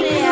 Yeah.